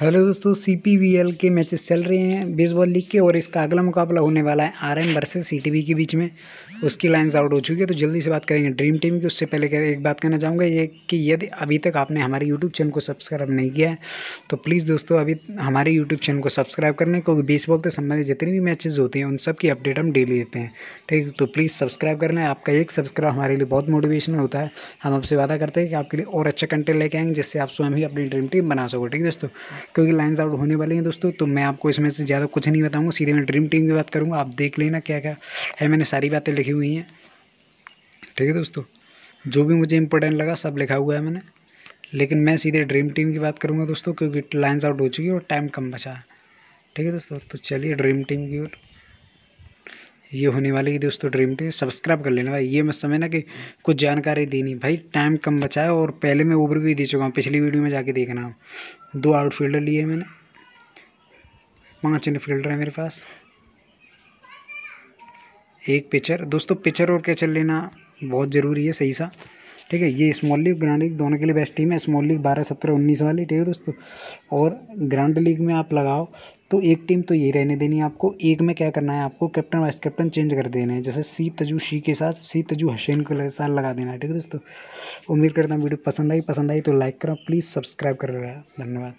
Hello दोस्तों C P V L के matches चल रहे हैं बेसबॉल लीग के और इसका अगला मुकाबला होने वाला है R M versus C T V के बीच में। उसकी लाइन्स आउट हो चुकी है तो जल्दी से बात करेंगे ड्रीम टीम की। उससे पहले कर, एक बात कहना चाहूँगा ये कि यदि अभी तक आपने हमारे यूट्यूब चैनल को सब्सक्राइब नहीं किया है तो प्लीज़ दोस्तों अभी हमारे यूट्यूब चैनल को सब्सक्राइब करने क्योंकि बेसबॉल से संबंधित जितने भी मैचेज होते हैं उन सब की अपडेट हम डेली देते हैं। ठीक तो प्लीज़ सब्सक्राइब करना है। आपका एक सब्सक्राइब हमारे लिए बहुत मोटिवेशन होता है। हम आपसे वादा करते हैं कि आपके लिए और अच्छा कंटेंट लेके आएँगे जिससे आप स्वयं ही अपनी ड्रीम टीम बना सको। ठीक दोस्तों? क्योंकि लाइन्स आउट होने वाले हैं दोस्तों तो मैं आपको इसमें से ज़्यादा कुछ नहीं बताऊँगा, सीधे मैं ड्रीम टीम की बात करूँगा, आप देख लेना क्या क्या है, मैंने सारी बातें लिखी हुई हैं। ठीक है दोस्तों, जो भी मुझे इंपॉर्टेंट लगा सब लिखा हुआ है मैंने, लेकिन मैं सीधे ड्रीम टीम की बात करूँगा दोस्तों, क्योंकि लाइन्स आउट हो चुकी है और टाइम कम बचा है। ठीक है दोस्तों तो चलिए ड्रीम टीम की ओर। ये होने वाली है दोस्तों ड्रीम टीम सब्सक्राइब कर लेना भाई। ये मत समझना कि कुछ जानकारी देनी। भाई टाइम कम बचा है और पहले मैं ओवर भी दे चुका हूँ। पिछली वीडियो में जाके देखना। दो आउटफील्डर लिए मैंने। पाँच इनफील्डर है मेरे पास। एक पिचर दोस्तों पिचर और कैचर लेना बहुत ज़रूरी है, सही सा। ठीक है, ये स्मॉल लीग ग्रांड लीग दोनों के लिए बेस्ट टीम है। स्मॉल लीग बारह, सत्रह, उन्नीस वाली, ठीक है दोस्तों? और ग्रांड लीग में आप लगाओ तो एक टीम तो यही रहने देनी है आपको। एक में क्या करना है आपको, कैप्टन वाइस कैप्टन चेंज कर देना है। जैसे सी तजू शी के साथ, सी तजू हसैन के साथ लगा देना है, ठीक है दोस्तों? उम्मीद करता हूँ वीडियो पसंद आई। पसंद आई तो लाइक करो, प्लीज़ सब्सक्राइब कर रहा धन्यवाद।